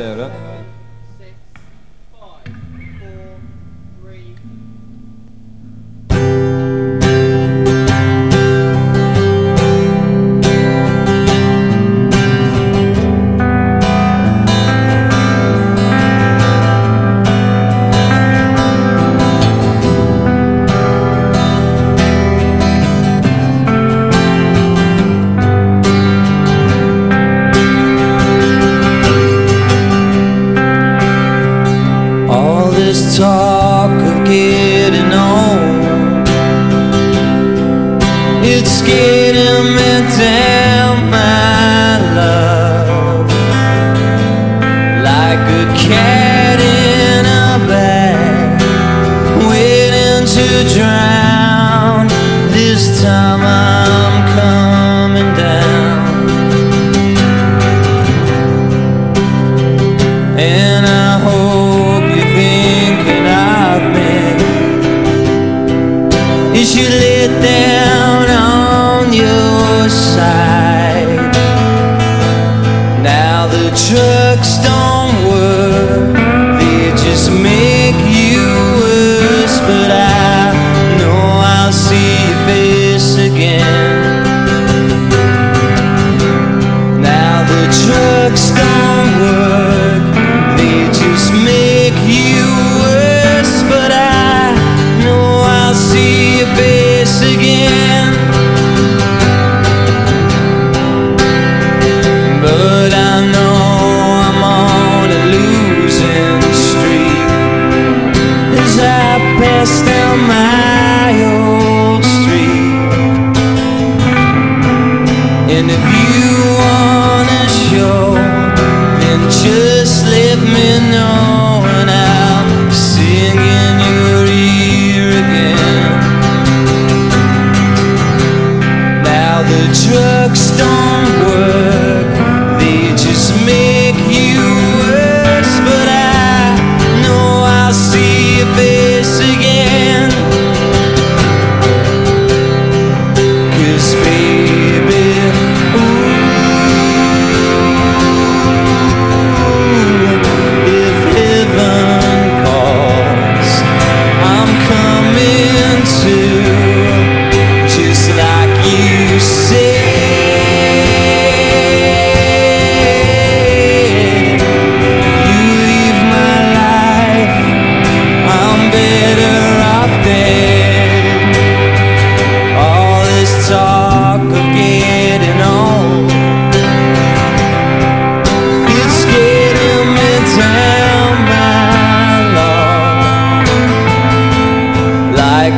Será? Time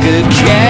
good cat.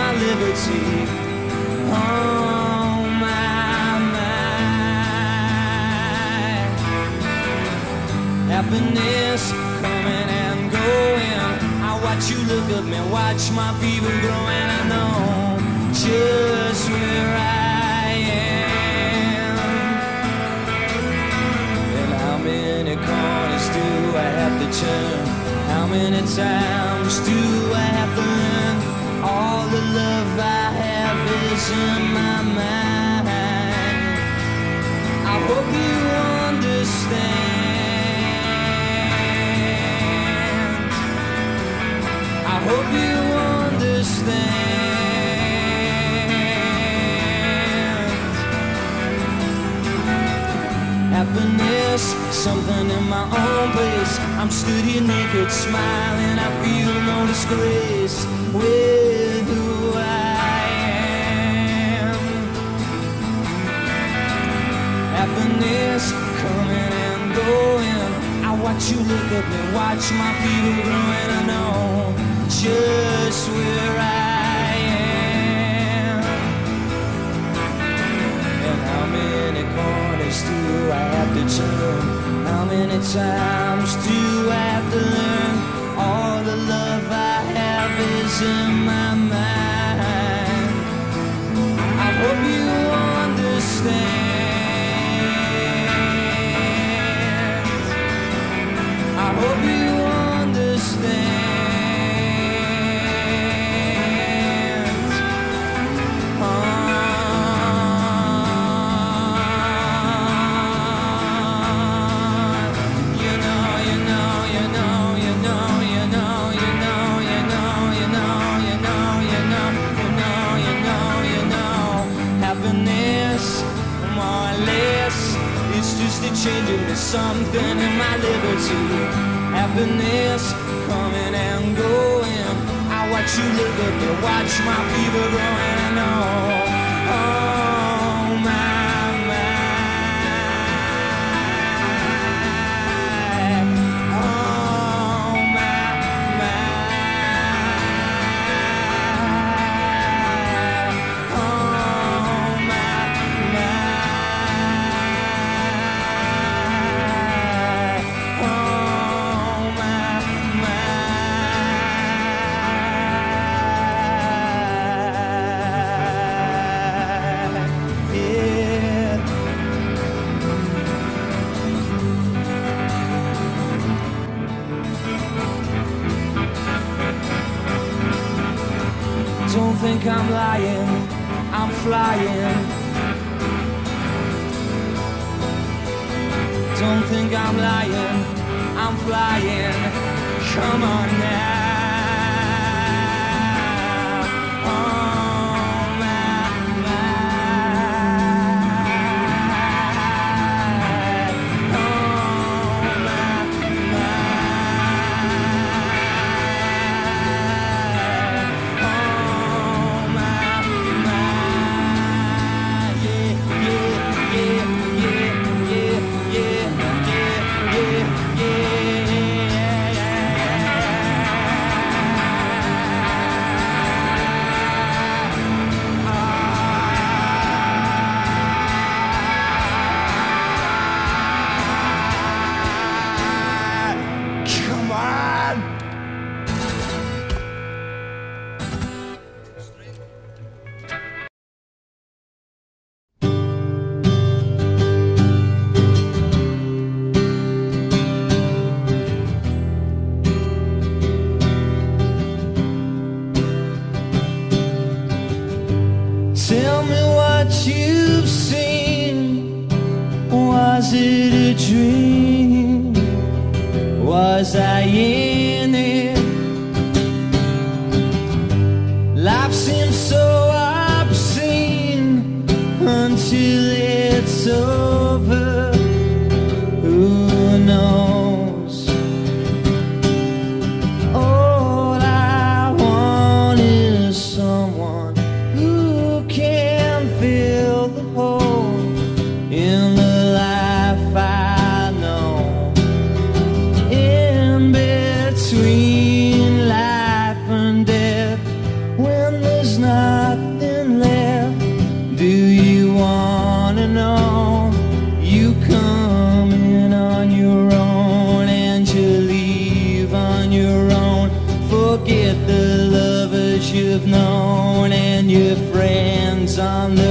My liberty. Oh my, my. Happiness coming and going. I watch you look at me, watch my fever growing. I know just where I am. And how many corners do I have to turn? How many times do I have to love I have is in my mind. I hope you understand. I hope you understand. Happiness, something in my own place. I'm stood here naked, smiling. I feel no disgrace with Happiness coming and going. I watch you look at me, watch my fever and I know just where I am. And how many corners do I have to turn? How many times do I have to learn? All the love I have is in my mind. Happiness coming and going. I watch you look at me, watch my fever growing. I know. I'm I'm flying. Don't think I'm lying, I'm flying. Come on now. Was I in it? Life seems so obscene until it's over.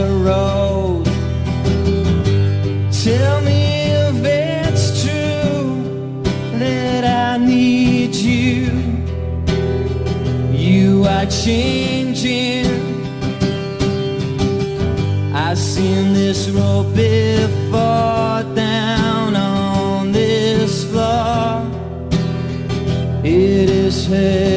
road. Tell me if it's true that I need you. You are changing. I've seen this road before down on this floor. It is hell.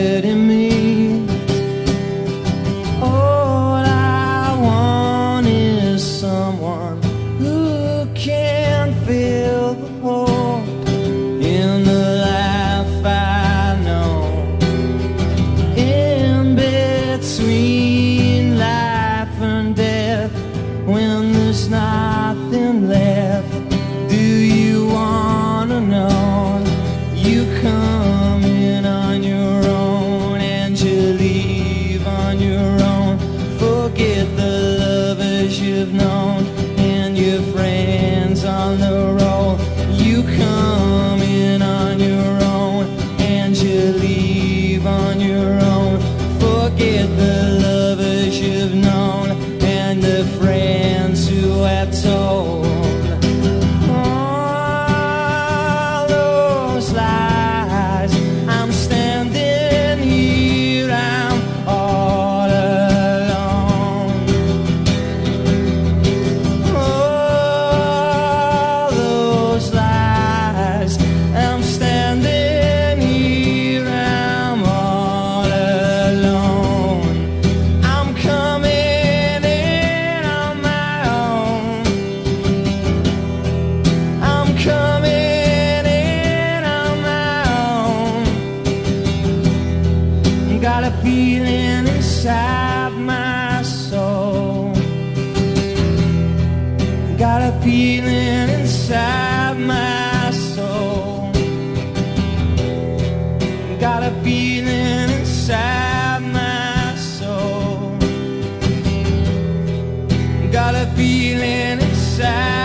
feeling inside.